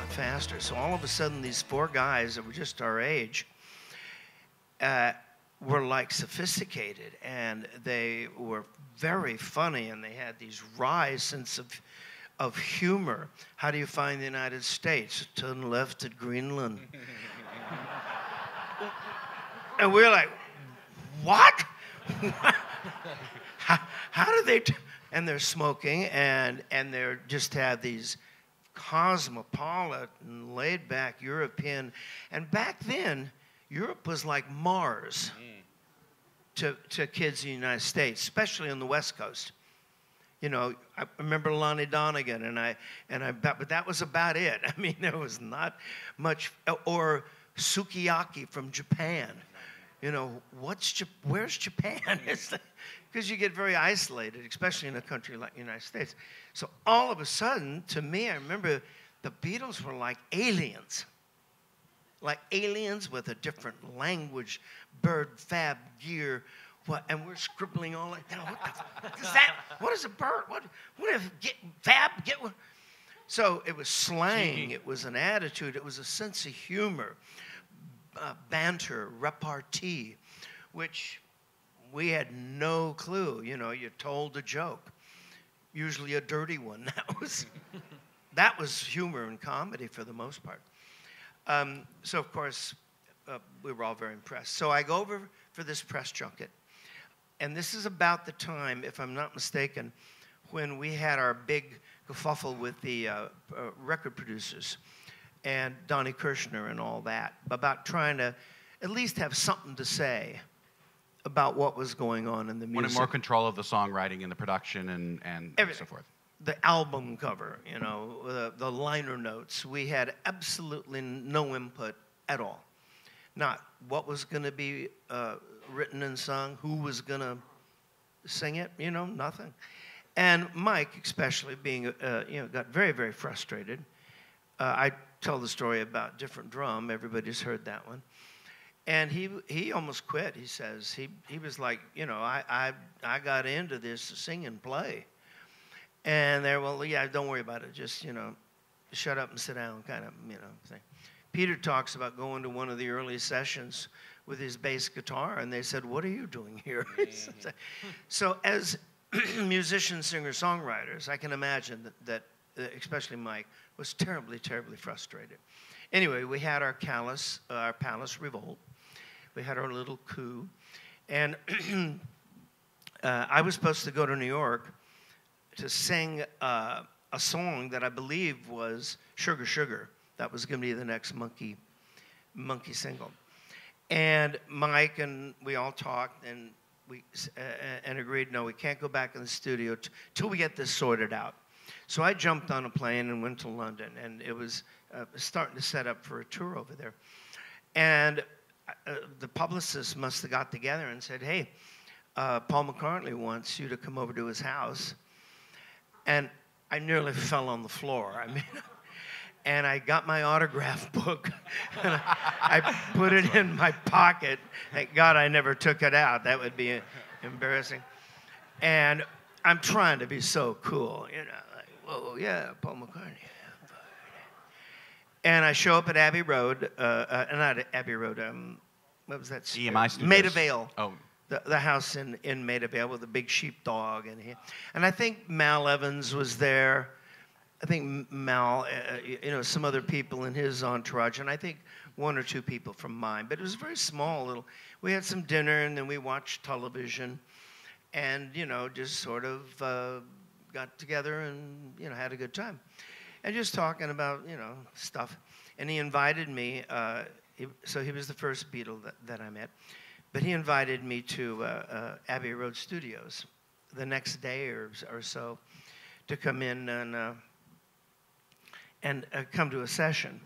lot faster. So all of a sudden, these four guys that were just our age uh, were like sophisticated and they were very funny and they had these wry sense of of humor. How do you find the United States? Turn left at Greenland. and we're like, what? how, how do they? T-? And they're smoking, and and they're just have these cosmopolitan, laid back European. And back then, Europe was like Mars mm. to, to kids in the United States, especially on the West Coast. You know, I remember Lonnie Donegan, and I, and I, but that was about it. I mean, there was not much, or sukiyaki from Japan. You know, what's, where's Japan? Because you get very isolated, especially in a country like the United States. So all of a sudden, to me, I remember the Beatles were like aliens. Like aliens with a different language, bird fab gear, what, and we're scribbling all like, what the is that? What is a bird? What, what if, get, fab, get one? So it was slang, it was an attitude, it was a sense of humor, uh, banter, repartee, which we had no clue. You know, you told a joke, usually a dirty one. That was, that was humor and comedy for the most part. Um, so, of course, uh, we were all very impressed. So I go over for this press junket. And this is about the time, if I'm not mistaken, when we had our big kerfuffle with the uh, uh, record producers and Donnie Kirshner and all that about trying to at least have something to say about what was going on in the music. Wanted more control of the songwriting and the production and, and, and so forth. The album cover, you know, the, the liner notes. We had absolutely no input at all. Not what was going to be uh, written and sung, who was going to sing it, you know, nothing. And Mike, especially, being, uh, you know, got very, very frustrated. Uh, I tell the story about different drum. Everybody's heard that one. And he, he almost quit, he says. He, he was like, you know, I, I, I got into this sing and play. And they're, well, yeah, don't worry about it. Just, you know, shut up and sit down kind of, you know, thing. Peter talks about going to one of the early sessions with his bass guitar, and they said, What are you doing here? So, as musicians, singers, songwriters, I can imagine that, that especially Mike, was terribly, terribly frustrated. Anyway, we had our callous, uh, our palace revolt. We had our little coup. And uh, I was supposed to go to New York to sing uh, a song that I believe was Sugar Sugar. That was going to be the next Monkey, Monkey single. And Mike and we all talked and we uh, and agreed, no, we can't go back in the studio t- till we get this sorted out. So I jumped on a plane and went to London, and it was uh, starting to set up for a tour over there. And uh, the publicist must have got together and said, "Hey, uh, Paul McCartney wants you to come over to his house." And I nearly fell on the floor. I mean and I got my autograph book and I, I put it in my pocket. Thank God I never took it out. That would be embarrassing. And I'm trying to be so cool, you know, like, whoa, yeah, Paul McCartney. And I show up at Abbey Road, uh, uh, not Abbey Road, um, what was that? EMI Studios. Maida Vale. Oh. The, the house in, in Maida Vale with a big sheepdog. And, he, and I think Mal Evans was there. I think Mal, uh, uh you know, some other people in his entourage, and I think one or two people from mine. But it was a very small. Little. We had some dinner, and then we watched television, and you know, just sort of uh, got together and you know had a good time, and just talking about you know stuff. And he invited me. Uh, he, so he was the first Beatle that, that I met, but he invited me to uh, uh, Abbey Road Studios the next day or, or so to come in and and uh, come to a session.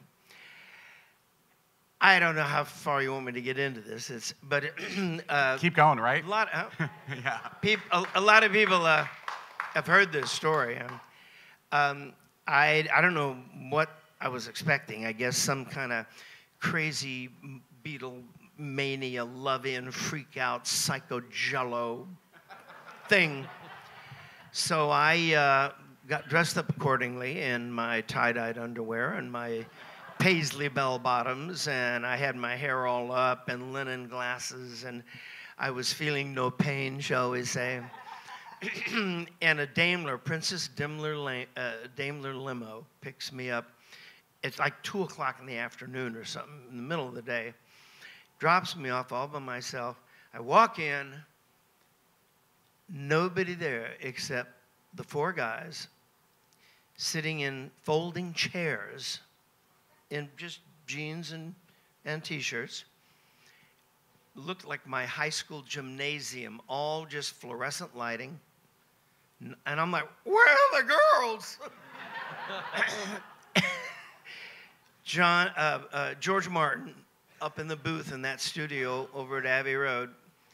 I don't know how far you want me to get into this. It's but uh, keep going, right? A lot, uh, yeah. People, a, a, lot of people uh, have heard this story. Um, I I don't know what I was expecting. I guess some kind of crazy Beatle mania, love in, freak out, psycho jello thing. So I uh, got dressed up accordingly in my tie-dyed underwear and my paisley bell bottoms, and I had my hair all up and linen glasses, and I was feeling no pain, shall we say. and a Daimler, Princess Daimler, uh, Daimler limo, picks me up. It's like two o'clock in the afternoon or something, in the middle of the day. Drops me off all by myself. I walk in, nobody there except the four guys sitting in folding chairs in just jeans and, and t shirts. Looked like my high school gymnasium, all just fluorescent lighting. And I'm like, where are the girls? John, uh, uh, George Martin up in the booth in that studio over at Abbey Road,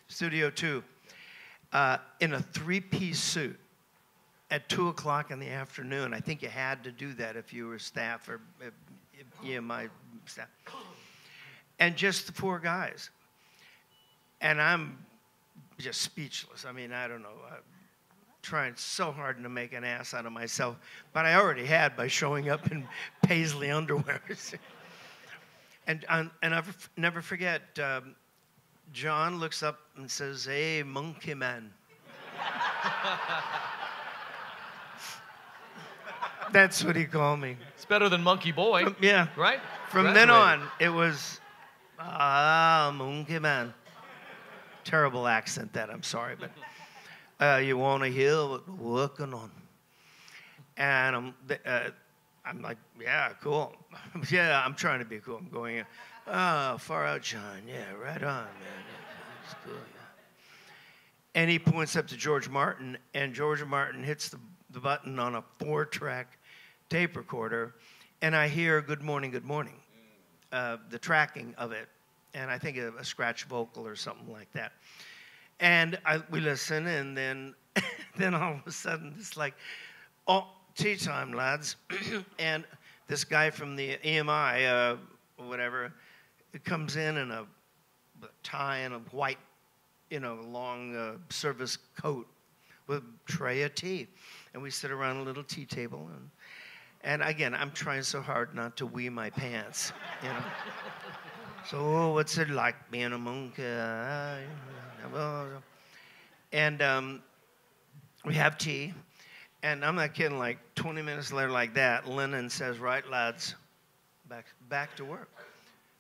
Studio 2, uh, in a three piece suit at 2 o'clock in the afternoon. I think you had to do that if you were staff or if, yeah, my staff. And just the four guys. And I'm just speechless. I mean, I don't know. I'm trying so hard to make an ass out of myself, but I already had by showing up in paisley underwear. and, and, and I'll never forget, um, John looks up and says, Hey, monkey man. That's what he called me. It's better than Monkey Boy. From, yeah. Right? From Graduated. then on, it was, ah, monkey man. Terrible accent that, I'm sorry, but uh, you want to hear what we're working on. And I'm, uh, I'm like, yeah, cool. yeah, I'm trying to be cool. I'm going, ah, oh, far out, John. Yeah, right on, man. It's cool, yeah. And he points up to George Martin, and George Martin hits the, the button on a four track tape recorder, and I hear "Good morning, good morning," uh, the tracking of it, and I think a, a, scratch vocal or something like that. And I, we listen, and then, then all of a sudden, it's like, "Oh, tea time, lads!" and this guy from the EMI, uh, whatever, comes in in a tie and a white, you know, long uh, service coat with tray of tea, and we sit around a little tea table and and again, I'm trying so hard not to wee my pants, you know. so, oh, what's it like being a monk? Uh, and um, we have tea. And I'm not kidding, like 20 minutes later, like that, Lennon says, Right, lads, back, back to work.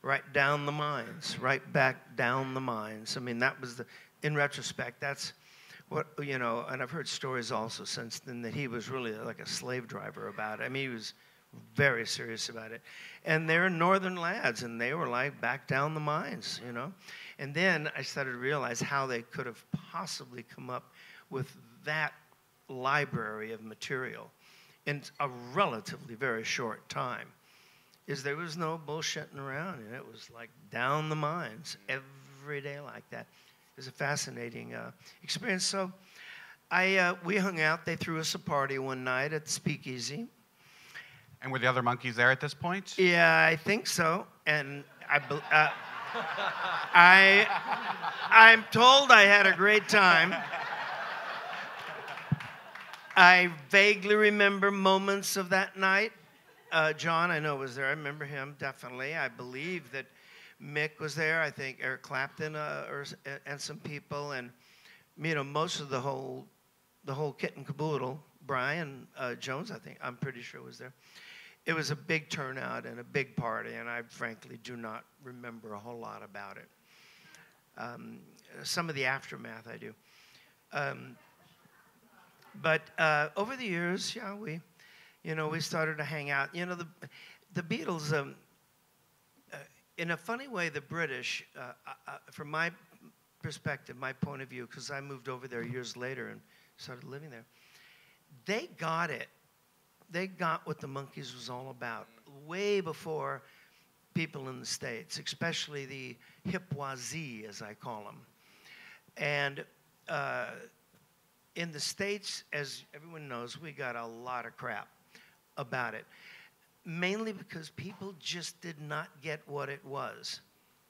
Right down the mines, right back down the mines. I mean, that was the, in retrospect, that's what you know, and I've heard stories also since then that he was really like a slave driver about it. I mean, he was very serious about it. And they're northern lads, and they were like back down the mines, you know. And then I started to realize how they could have possibly come up with that library of material in a relatively very short time. Is there was no bullshitting around, and it was like down the mines every day like that It was a fascinating uh, experience. So I, uh, we hung out. They threw us a party one night at the Speakeasy. And were the other Monkees there at this point? Yeah, I think so. And I, uh, I, I'm told I had a great time. I vaguely remember moments of that night. Uh, John, I know, was there. I remember him definitely. I believe that Mick was there. I think Eric Clapton uh, or, and some people, and you know most of the whole the whole kit and caboodle. Brian uh, Jones, I think I'm pretty sure was there. It was a big turnout and a big party, and I frankly do not remember a whole lot about it. Um, some of the aftermath I do. Um, but uh, over the years, yeah, we, you know, we started to hang out. You know, the the Beatles. Um, in a funny way, the British, uh, uh, uh, from my perspective, my point of view, because I moved over there years later and started living there, they got it. They got what the Monkees was all about way before people in the States, especially the hippoisie, as I call them. And uh, in the States, as everyone knows, we got a lot of crap about it mainly because people just did not get what it was,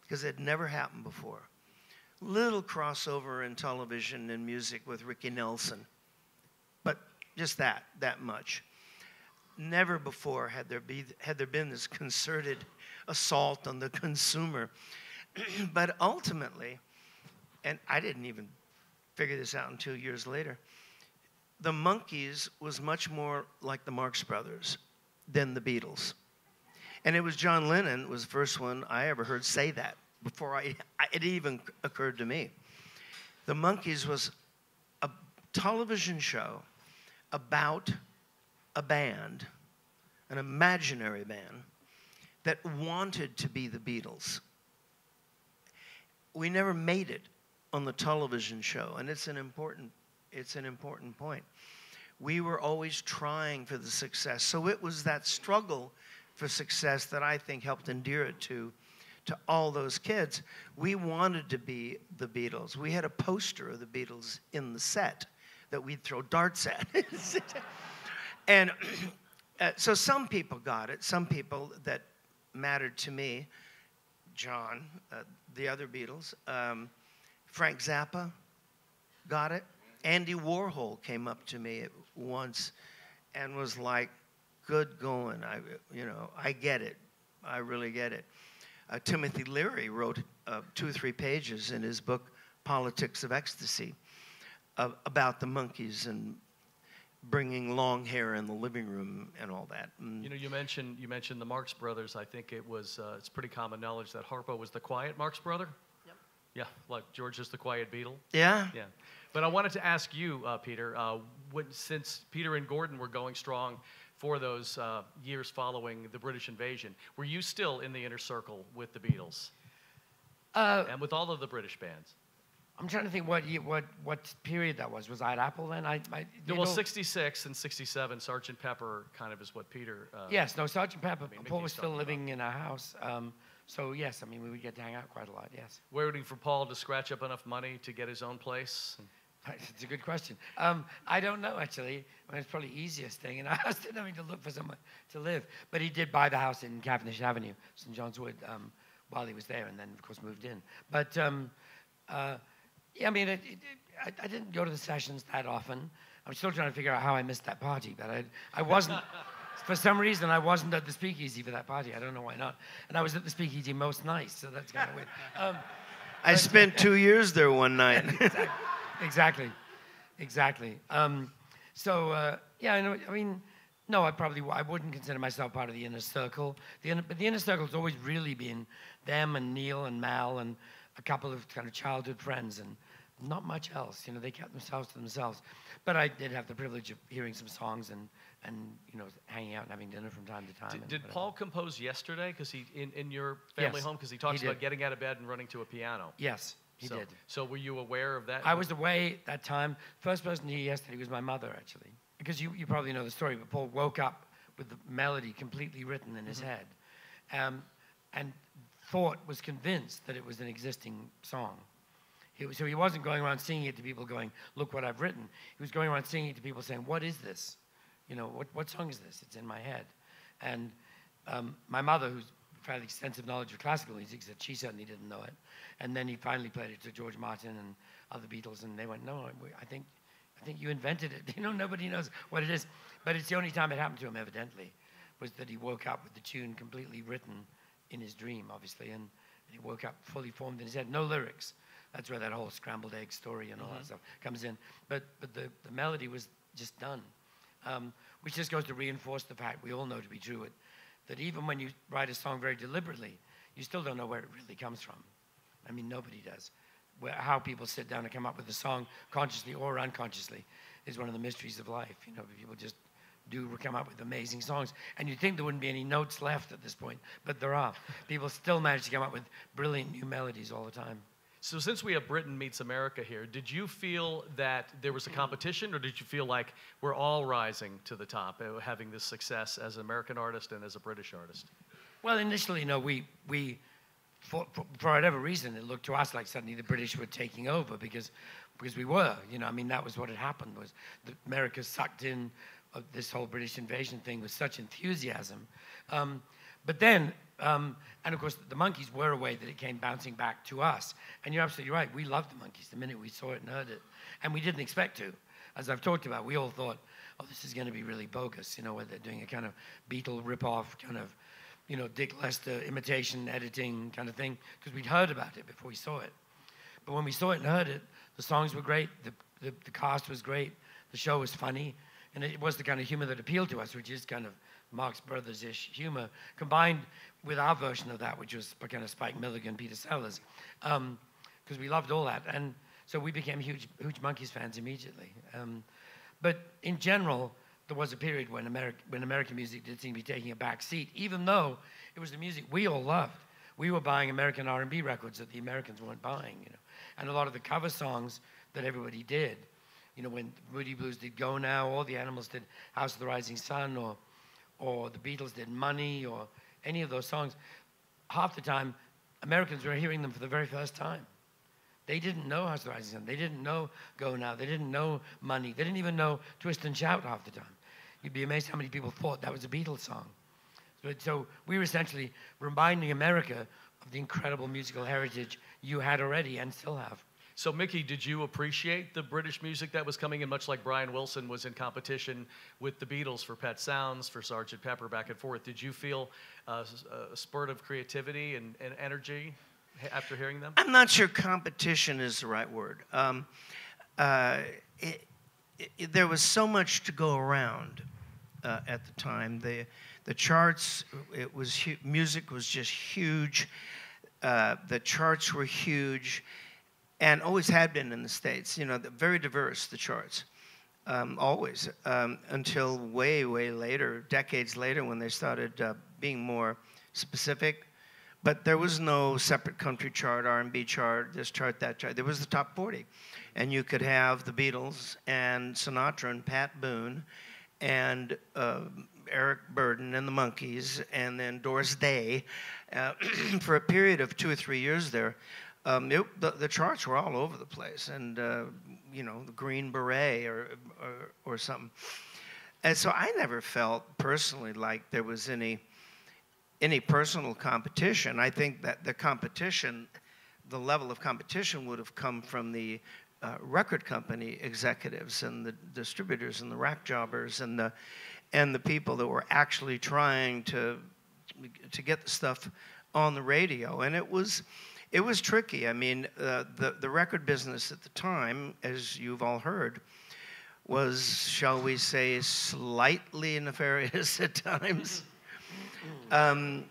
because it never happened before. Little crossover in television and music with Ricky Nelson, but just that, that much. Never before had there, be, had there been this concerted assault on the consumer. but ultimately, and I didn't even figure this out until years later, the Monkees was much more like the Marx Brothers than the Beatles. And it was John Lennon was the first one I ever heard say that before I, it even occurred to me. The Monkees was a television show about a band, an imaginary band, that wanted to be the Beatles. We never made it on the television show, and it's an important, it's an important point. We were always trying for the success. So it was that struggle for success that I think helped endear it to, to all those kids. We wanted to be the Beatles. We had a poster of the Beatles in the set that we'd throw darts at. and uh, so some people got it. Some people that mattered to me, John, uh, the other Beatles, um, Frank Zappa got it. Andy Warhol came up to me once and was like, "Good going. I, you know, I get it. I really get it." Uh, Timothy Leary wrote uh, two or three pages in his book Politics of Ecstasy uh, about the Monkees and bringing long hair in the living room and all that. And you know, you mentioned you mentioned the Marx Brothers. I think it was uh, it's pretty common knowledge that Harpo was the quiet Marx brother. Yep. Yeah, like George is the quiet Beatle. Yeah. Yeah. But I wanted to ask you, uh, Peter, uh, when, since Peter and Gordon were going strong for those uh, years following the British invasion, were you still in the inner circle with the Beatles Uh, and with all of the British bands? I'm trying to think what year, what what period that was. Was I at Apple then? I, I No, well, know- 66 and 67, Sergeant Pepper kind of is what Peter. Uh, Yes, no, Sergeant Pepper. mean, Paul was still living in our house. Um, so yes, I mean we would get to hang out quite a lot. Yes, Waiting for Paul to scratch up enough money to get his own place. it's a good question. Um, I don't know actually. I mean, it's probably the easiest thing in our house than having to look for somewhere to live. But he did buy the house in Cavendish Avenue, St John's Wood, um, while he was there, and then of course moved in. But um, uh, yeah, I mean, it, it, I, I didn't go to the sessions that often. I'm still trying to figure out how I missed that party, but I, I wasn't. For some reason, I wasn't at the speakeasy for that party. I don't know why not. And I was at the speakeasy most nights, so that's kind of weird. Um, I spent two years there one night. exactly, exactly. Um, so uh, yeah, I know. I mean, no, I probably I wouldn't consider myself part of the inner circle. The inner, but the inner circle's always really been them and Neil and Mal and a couple of kind of childhood friends and not much else. You know, they kept themselves to themselves. But I did have the privilege of hearing some songs and and you know hanging out and having dinner from time to time. Did, did. Paul compose yesterday? Because he in, in your family Yes, home? Because he he talks about getting out of bed and running to a piano. Yes, he so, did. So were you aware of that? I was away at that time. First person to hear yesterday was my mother, actually. Because you, you probably know the story, but Paul woke up with the melody completely written in his head um, and thought, was convinced that it was an existing song. He, so he wasn't going around singing it to people going, look what I've written. He was going around singing it to people saying, what is this? You know, what, what song is this? It's in my head. And um, my mother, who's fairly extensive knowledge of classical music, said she certainly didn't know it. And then he finally played it to George Martin and other Beatles, and they went, "No, I think, I think you invented it. You know, nobody knows what it is." But it's the only time it happened to him, evidently, was that he woke up with the tune completely written in his dream, obviously, and, and he woke up fully formed in his head, no lyrics. That's where that whole scrambled egg story and all that stuff comes in. But but the, the melody was just done, um, which just goes to reinforce the fact we all know to be true. It, that even when you write a song very deliberately, you still don't know where it really comes from. I mean, nobody does. Where, how people sit down and come up with a song consciously or unconsciously is one of the mysteries of life. You know, people just do come up with amazing songs. And you'd think there wouldn't be any notes left at this point, but there are. People still manage to come up with brilliant new melodies all the time. So since we have Britain meets America here, did you feel that there was a competition, or did you feel like we're all rising to the top, uh, having this success as an American artist and as a British artist? Well, initially, no, we, we for, for, for whatever reason, it looked to us like suddenly the British were taking over because, because we were. You know, I mean, that was what had happened was the America sucked in this whole British invasion thing with such enthusiasm. Um, But then, um, and of course, the Monkees were a way that it came bouncing back to us. And you're absolutely right. We loved the Monkees the minute we saw it and heard it. And we didn't expect to. As I've talked about, we all thought, oh, this is going to be really bogus, you know, where they're doing a kind of Beatle ripoff, kind of, you know, Dick Lester imitation, editing kind of thing, because we'd heard about it before we saw it. But when we saw it and heard it, the songs were great, the, the, the cast was great, the show was funny, and it was the kind of humor that appealed to us, which is kind of Marx Brothers ish humor, combined with our version of that, which was kind of Spike Milligan, Peter Sellers, because um, we loved all that. And so we became huge, huge Monkees fans immediately. Um, but in general, there was a period when, when American music did seem to be taking a back seat, even though it was the music we all loved. We were buying American R&B records that the Americans weren't buying, you know. And a lot of the cover songs that everybody did, you know, when Moody Blues did Go Now, all the Animals did House of the Rising Sun, or or the Beatles did Money or any of those songs, half the time Americans were hearing them for the very first time. They didn't know House of the Rising Sun. They didn't know Go Now. They didn't know Money. They didn't even know Twist and Shout half the time. You'd be amazed how many people thought that was a Beatles song. So, so we were essentially reminding America of the incredible musical heritage you had already and still have. So, Micky, did you appreciate the British music that was coming in, much like Brian Wilson was in competition with the Beatles for Pet Sounds, for Sgt. Pepper, back and forth? Did you feel a spurt of creativity and, and, energy after hearing them? I'm not sure competition is the right word. Um, uh, it, it, there was so much to go around uh, at the time. The, the charts, it was music was just huge. Uh, the charts were huge and always had been in the States. You know, very diverse, the charts. Um, always, um, until way, way later, decades later, when they started uh, being more specific. But there was no separate country chart, R&B chart, this chart, that chart. There was the top 40. And you could have the Beatles and Sinatra and Pat Boone and uh, Eric Burdon and the Monkees and then Doris Day uh, for a period of two or three years there um, it, the, the, charts were all over the place, and uh, you know, the Green Beret or, or, or something. And so I never felt personally like there was any any personal competition. I think that the competition, the level of competition, would have come from the uh, record company executives and the distributors and the rack jobbers and the and the people that were actually trying to to get the stuff on the radio. And it was it was tricky. I mean, uh, the, the record business at the time, as you've all heard, was, shall we say, slightly nefarious at times. Um,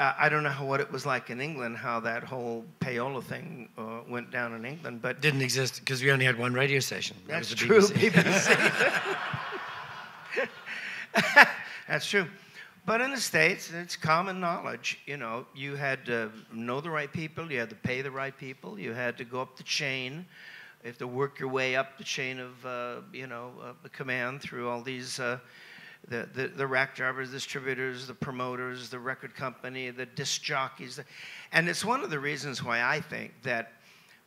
I don't know how, what it was like in England, how that whole payola thing uh, went down in England, but didn't exist because we only had one radio station. That's true, BBC. that's true. But in the States, it's common knowledge. You know, you had to know the right people, you had to pay the right people, you had to go up the chain, you have to work your way up the chain of, uh, you know, uh, command through all these. Uh, the, the, the rack jobbers, distributors, the promoters, the record company, the disc jockeys. And it's one of the reasons why I think that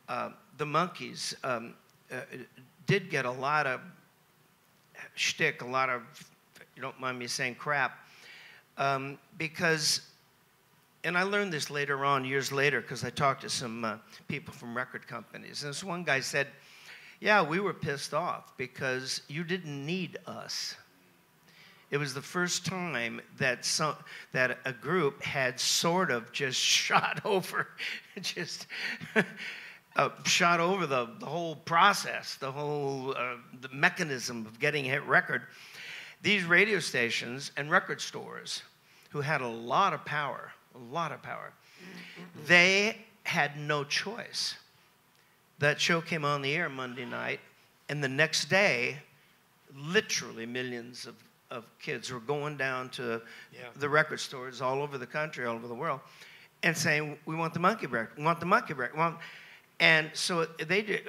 uh, the Monkees um, uh, did get a lot of shtick, a lot of, you don't mind me saying crap, um, because, and I learned this later on, years later, because I talked to some uh, people from record companies. And this one guy said, Yeah, we were pissed off because you didn't need us. It was the first time that some, that a group had sort of just shot over, just uh, shot over the, the whole process, the whole uh, the mechanism of getting a hit record. These radio stations and record stores who had a lot of power, a lot of power, they had no choice. That show came on the air Monday night, and the next day, literally millions of, of kids were going down to yeah. the record stores all over the country, all over the world, and saying, "We want the monkey record. We want the monkey record." And so they did,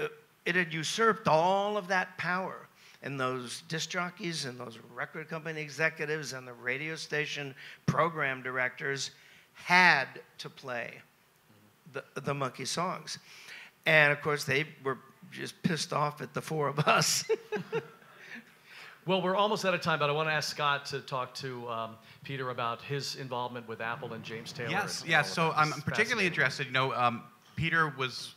it had usurped all of that power and those disc jockeys and those record company executives and the radio station program directors had to play the, the monkey songs. And of course, they were just pissed off at the four of us. Well, we're almost out of time, but I want to ask Scott to talk to um, Peter about his involvement with Apple and James Taylor. Yes, yes. So. I'm particularly interested. You know, um, Peter was.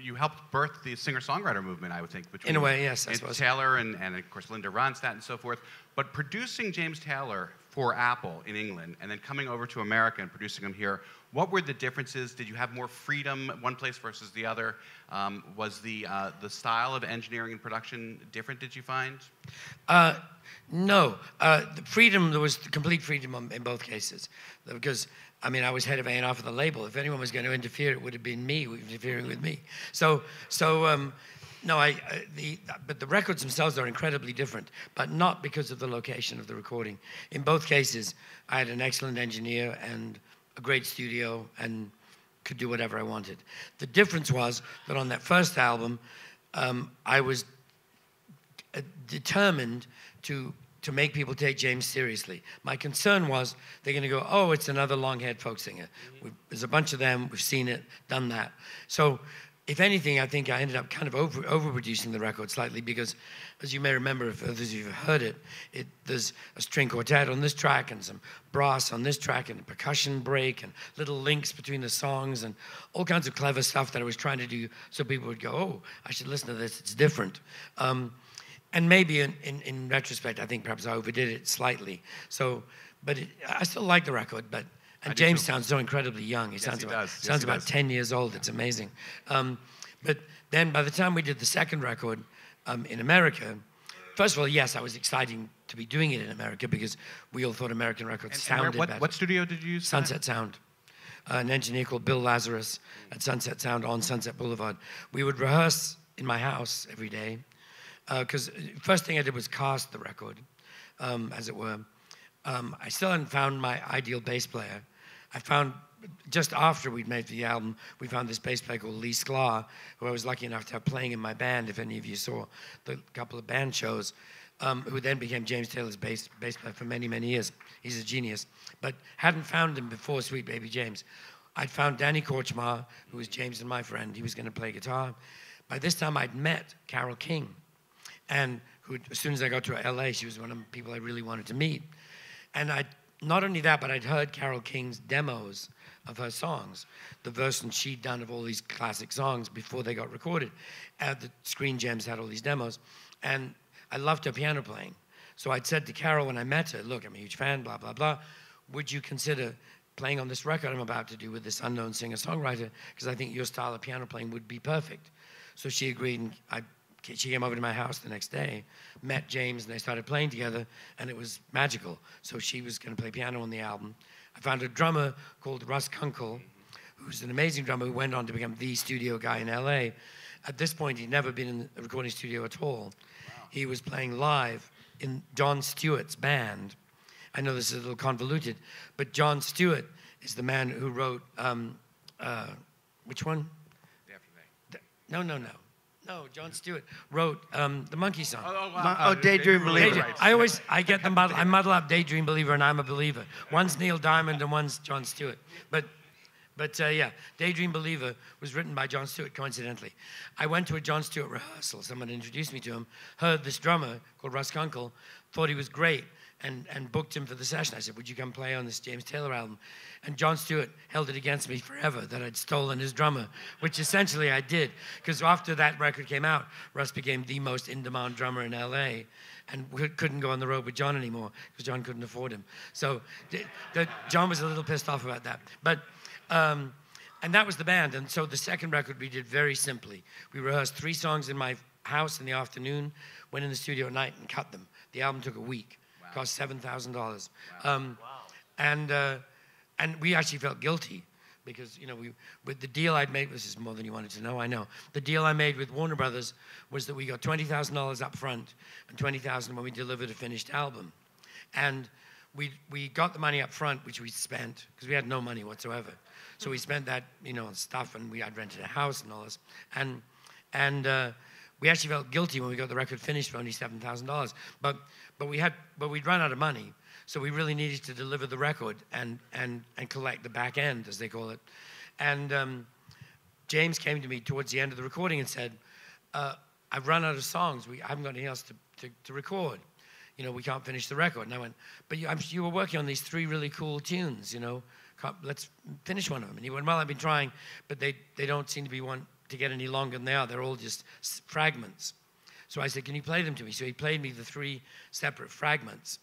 You helped birth the singer-songwriter movement, I would think, between In a way, yes, and. Taylor and, and of course Linda Ronstadt and so forth. But producing James Taylor for Apple in England and then coming over to America and producing him here, what were the differences? Did you have more freedom one place versus the other? Um, was the uh, the style of engineering and production different? Did you find? Uh, no, uh, the freedom there was complete freedom in both cases because I mean I was head of A&R for the label. If anyone was going to interfere, it would have been me interfering with me. So so um, no, I, I the but the records themselves are incredibly different, but not because of the location of the recording. In both cases, I had an excellent engineer and a great studio and could do whatever I wanted. The difference was that on that first album, um, I was uh, determined to to make people take James seriously. My concern was they're going to go, oh, it's another long-haired folk singer. We've, there's a bunch of them. We've seen it, done that. So, if anything, I think I ended up kind of over overproducing the record slightly because, as you may remember, if others of you have heard it, it there's a string quartet on this track and some brass on this track and a percussion break and little links between the songs and all kinds of clever stuff that I was trying to do so people would go, oh, I should listen to this. It's different. Um, and maybe in, in, in retrospect, I think perhaps I overdid it slightly. So, but it, I still like the record. But and do James sounds so incredibly young. He sounds he about does. Yes, sounds he about does. ten years old. It's amazing. Um, but then by the time we did the second record um, in America, first of all, yes, I was exciting to be doing it in America because we all thought American records And- and where- sounded what, better. what studio did you use? Sunset Sound. Uh, an engineer called Bill Lazerus at Sunset Sound on Sunset Boulevard. We would rehearse in my house every day because first thing I did was cast the record, um, as it were. Um, I still hadn't found my ideal bass player. I found just after we'd made the album, we found this bass player called Lee Sklar, who I was lucky enough to have playing in my band. If any of you saw the couple of band shows, um, who then became James Taylor's bass bass player for many many years. He's a genius, but hadn't found him before Sweet Baby James. I'd found Danny Kortchmar, who was James and my friend. He was going to play guitar. By this time, I'd met Carole King, and who, as soon as I got to LA, she was one of the people I really wanted to meet. And I, not only that, but I'd heard Carole King's demos of her songs, the versions she'd done of all these classic songs before they got recorded. Uh, the Screen Gems had all these demos, and I loved her piano playing. So I'd said to Carole when I met her, "Look, I'm a huge fan. Blah blah blah. Would you consider playing on this record I'm about to do with this unknown singer-songwriter? Because I think your style of piano playing would be perfect." So she agreed, and I she came over to my house the next day, met James, and they started playing together, and it was magical. So she was going to play piano on the album. I found a drummer called Russ Kunkel, who's an amazing drummer who went on to become the studio guy in LA. At this point, he'd never been in a recording studio at all. He was playing live in John Stewart's band. I know this is a little convoluted, but John Stewart is the man who wrote, um, uh, which one? Th- No, no, no. No, John Stewart wrote um, the Monkey Song. My- oh, Daydream Believer. Daydream- I always I get them muddled, I muddle up Daydream Believer and I'm a Believer. One's Neil Diamond and one's John Stewart. But but uh, yeah, Daydream Believer was written by John Stewart coincidentally. I went to a John Stewart rehearsal. Someone introduced me to him. Heard this drummer called Russ Kunkel. Thought he was great. And, and booked him for the session. I said, Would you come play on this James Taylor album? And John Stewart held it against me forever that I'd stolen his drummer, which essentially I did. Because after that record came out, Russ became the most in demand drummer in LA and couldn't go on the road with John anymore because John couldn't afford him. So the, the, John was a little pissed off about that. But um, and that was the band. And so the second record we did very simply. We rehearsed three songs in my house in the afternoon, went in the studio at night and cut them. The album took a week, cost seven thousand dollars. Um, and uh, and we actually felt guilty because you know we with the deal I'd made. This is more than you wanted to know. I know the deal I made with Warner Brothers was that we got twenty thousand dollars up front and twenty thousand when we delivered a finished album, and we we got the money up front, which we spent because we had no money whatsoever. So we spent that you know on stuff, and we had rented a house and all this, and and. Uh, we actually felt guilty when we got the record finished for only seven thousand dollars. But but we had but we'd run out of money, so we really needed to deliver the record and and and collect the back end, as they call it. And um, James came to me towards the end of the recording and said, uh, "I've run out of songs. We I haven't got anything else to, to, to record." you know, we can't finish the record. And I went, but you, you were working on these three really cool tunes, you know, let's finish one of them. And he went, well, I've been trying, but they, they don't seem to be one to get any longer than they are. They're all just fragments. So I said, can you play them to me? So he played me the three separate fragments.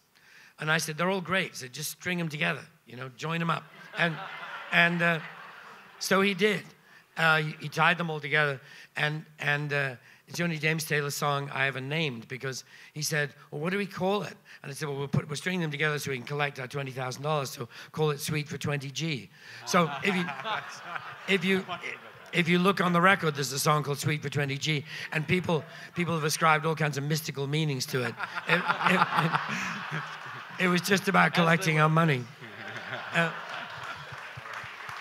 And I said, they're all great. So just string them together, you know, join them up. And, and uh, so he did. Uh, he, he tied them all together. And, and uh, it's the only James Taylor song I ever named because he said, well, what do we call it? And I said, well, we'll, put, we'll string them together so we can collect our $20,000. So call it Suite for 20G. So if you, if you, if you look on the record, there's a song called Suite for 20G, and people, people have ascribed all kinds of mystical meanings to it. It, it- it- it was just about collecting our money. Uh,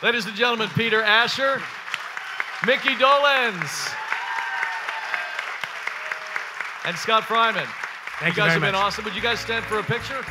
Ladies and gentlemen, Peter Asher, Micky Dolenz, and Scott Fryman. Thank you you guys very have been awesome. Would you guys stand for a picture?